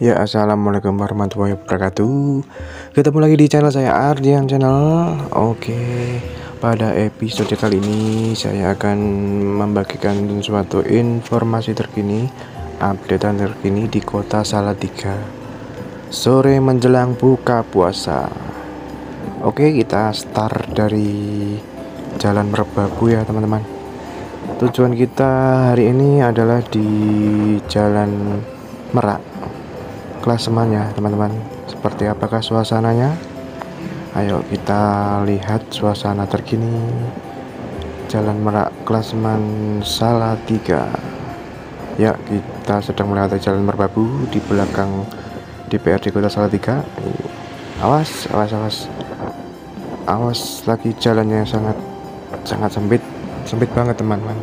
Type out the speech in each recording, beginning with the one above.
Ya assalamualaikum warahmatullahi wabarakatuh. Ketemu lagi di channel saya Ardian Channel. Oke pada episode kali ini saya akan membagikan suatu informasi terkini Updatean terkini di kota Salatiga. Sore menjelang buka puasa. Oke kita start dari Jalan Merbabu ya teman-teman. Tujuan kita hari ini adalah di Jalan Merak klasemennya teman-teman. Seperti apakah suasananya? Ayo kita lihat suasana terkini. Jalan Merak klasemen Salatiga ya kita sedang melewati Jalan Merbabu di belakang DPRD Kota Salatiga awas awas awas. Awas lagi jalannya sangat sangat sempit. Sempit banget teman-teman.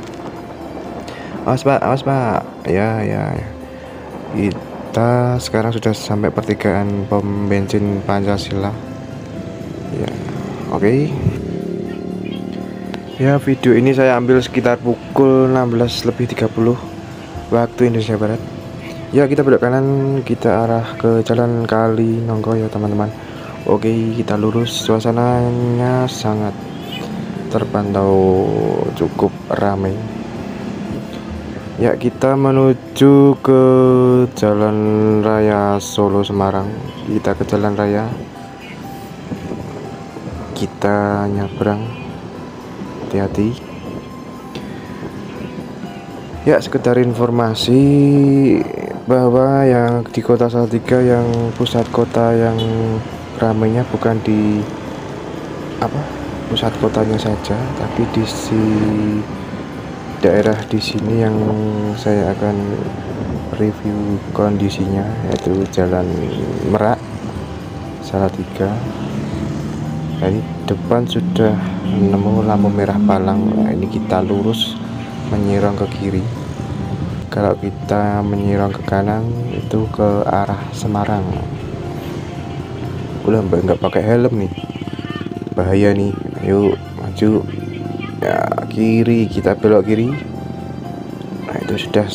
Awas pak awas pak. Ya ya, ya. Kita sekarang sudah sampai pertigaan pom bensin Pancasila. Ya oke. Okay. ya video ini saya ambil sekitar pukul 16 lebih 30 waktu Indonesia Barat. Ya kita belok kanan kita arah ke jalan kali nongko ya teman-teman. Oke okay, kita lurus. Suasananya sangat terpantau cukup ramai Ya kita menuju ke Jalan Raya Solo Semarang. Kita ke Jalan Raya. Kita nyabrang. Hati-hati. Ya sekedar informasi Bahwa yang di kota Salatiga Yang pusat kota yang ramainya bukan di Apa pusat kotanya saja Tapi di si daerah di sini yang saya akan review kondisinya yaitu Jalan Merak Salatiga. Dari depan sudah nemu lampu merah palang. Nah, ini kita lurus menyerang ke kiri. Kalau kita menyerang ke kanan itu ke arah Semarang. Udah mbak nggak pakai helm nih. Bahaya nih. Ayo maju ya kiri kita belok kiri. Nah itu sudah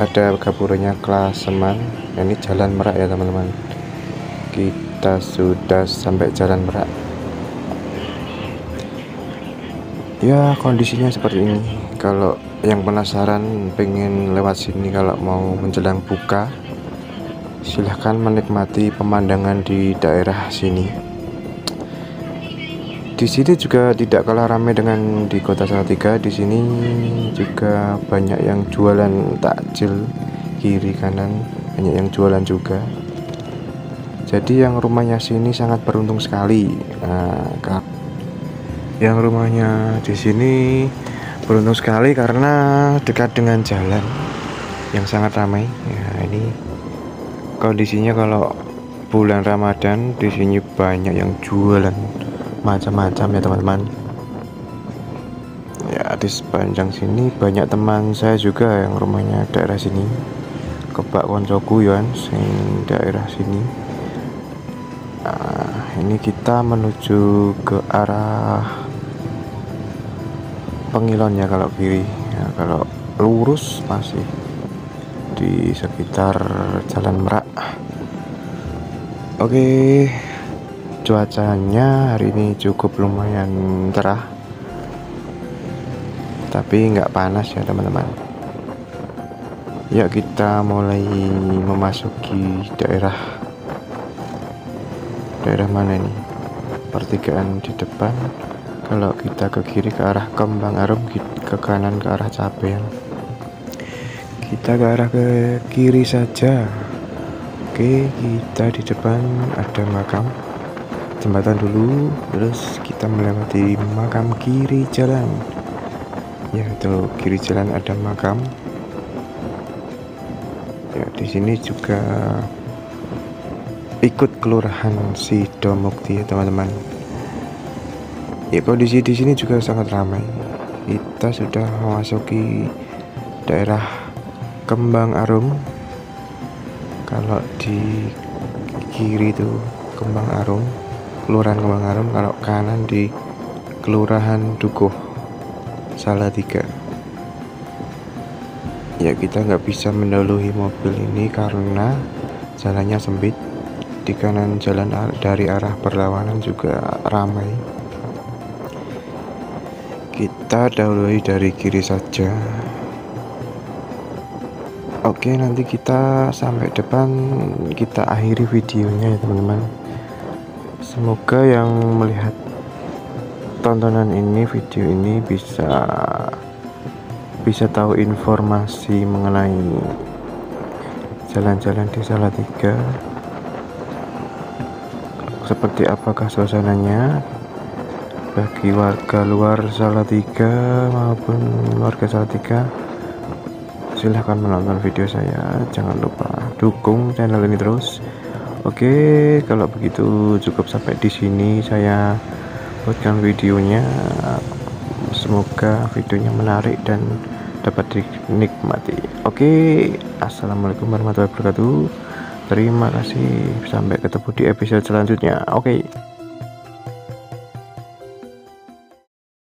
ada gaburannya klasemen nah, ini jalan merak ya teman-teman. Kita sudah sampai jalan merak. Ya kondisinya seperti ini. Kalau yang penasaran pengen lewat sini kalau mau menjelang buka silahkan menikmati pemandangan di daerah sini di sini juga tidak kalah ramai dengan di kota Salatiga. Di sini juga banyak yang jualan takjil kiri kanan, banyak yang jualan juga. Jadi yang rumahnya sini sangat beruntung sekali. Nah, yang rumahnya di sini beruntung sekali karena dekat dengan jalan yang sangat ramai. Ya, ini kondisinya kalau bulan Ramadan di sini banyak yang jualan macam-macam ya teman-teman. Ya di sepanjang sini banyak teman saya juga yang rumahnya daerah sini. Kebak koncoku ya sing daerah sini. Nah, ini kita menuju ke arah pengilon ya kalau kiri. Ya, kalau lurus masih di sekitar jalan merak. Oke. okay cuacanya hari ini cukup lumayan cerah tapi nggak panas ya teman-teman. Ya kita mulai memasuki daerah daerah mana ini? Pertigaan di depan. Kalau kita ke kiri ke arah kembang arum ke kanan ke arah cabean. Kita ke arah ke kiri saja. Oke kita di depan ada makam jembatan dulu terus kita melewati makam kiri jalan. Ya itu kiri jalan ada makam. Ya di sini juga ikut kelurahan Sidomukti ya teman-teman. Ya kondisi di sini juga sangat ramai. Kita sudah memasuki daerah Kembang Arum kalau di kiri itu Kembang Arum Kelurahan Kembang Arum kalau kanan di Kelurahan Dukuh tiga. ya kita nggak bisa mendahului mobil ini karena jalannya sempit. Di kanan jalan dari arah perlawanan juga ramai. Kita dahului dari kiri saja. Oke nanti kita sampai depan. Kita akhiri videonya ya teman-teman Semoga yang melihat tontonan ini video ini bisa bisa tahu informasi mengenai jalan-jalan di Salatiga. Seperti apakah suasananya bagi warga luar Salatiga maupun warga Salatiga? Silahkan menonton video saya. Jangan lupa dukung channel ini terus oke kalau begitu cukup sampai di sini saya buatkan videonya. Semoga videonya menarik dan dapat dinikmati. Oke assalamualaikum warahmatullahi wabarakatuh. Terima kasih. Sampai ketemu di episode selanjutnya. Oke